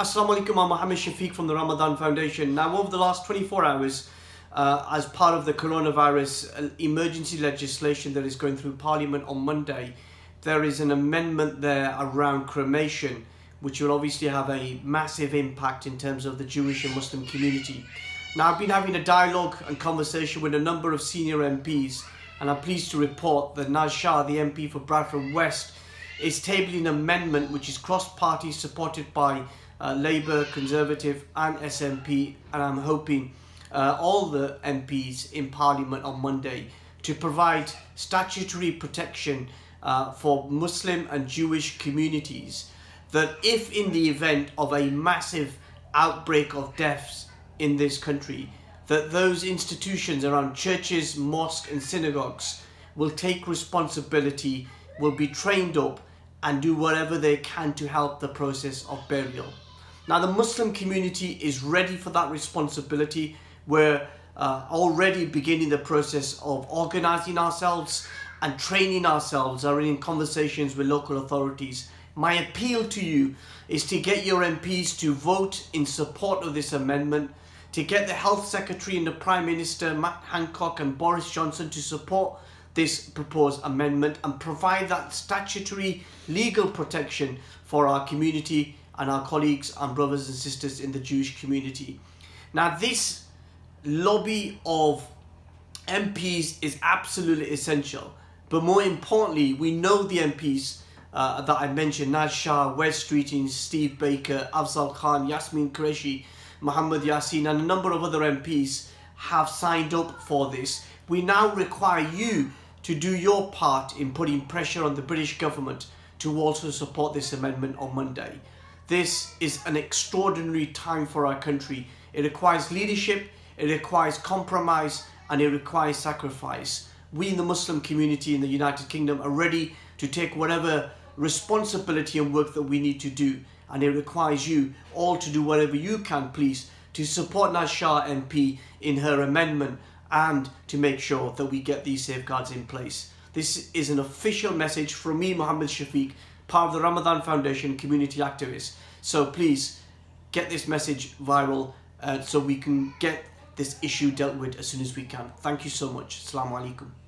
Assalamu alaikum, I'm Mohammed Shafiq from the Ramadhan Foundation. Now, over the last 24 hours, uh, as part of the coronavirus uh, emergency legislation that is going through Parliament on Monday, there is an amendment there around cremation, which will obviously have a massive impact in terms of the Jewish and Muslim community. Now, I've been having a dialogue and conversation with a number of senior MPs, and I'm pleased to report that Naz Shah, the MP for Bradford West, is tabling an amendment which is cross-party supported by uh, Labour, Conservative and SNP and I'm hoping uh, all the MPs in Parliament on Monday to provide statutory protection uh, for Muslim and Jewish communities that if in the event of a massive outbreak of deaths in this country that those institutions around churches, mosques and synagogues will take responsibility, will be trained up and do whatever they can to help the process of burial. Now the Muslim community is ready for that responsibility. We're uh, already beginning the process of organising ourselves and training ourselves are in conversations with local authorities. My appeal to you is to get your MPs to vote in support of this amendment, to get the Health Secretary and the Prime Minister, Matt Hancock and Boris Johnson to support this proposed amendment and provide that statutory legal protection for our community and our colleagues and brothers and sisters in the Jewish community. Now this lobby of MPs is absolutely essential. But more importantly, we know the MPs uh, that I mentioned, Naz Shah, Wes Streeting, Steve Baker, Afzal Khan, Yasmin Qureshi, Mohammad Yasin and a number of other MPs have signed up for this. We now require you to do your part in putting pressure on the British government to also support this amendment on Monday. This is an extraordinary time for our country. It requires leadership, it requires compromise, and it requires sacrifice. We in the Muslim community in the United Kingdom are ready to take whatever responsibility and work that we need to do. And it requires you all to do whatever you can, please, to support Naz Shah MP in her amendment and to make sure that we get these safeguards in place. This is an official message from me, Mohammed Shafiq, part of the Ramadhan Foundation community activist. So please get this message viral uh, so we can get this issue dealt with as soon as we can. Thank you so much. Assalamu alaikum.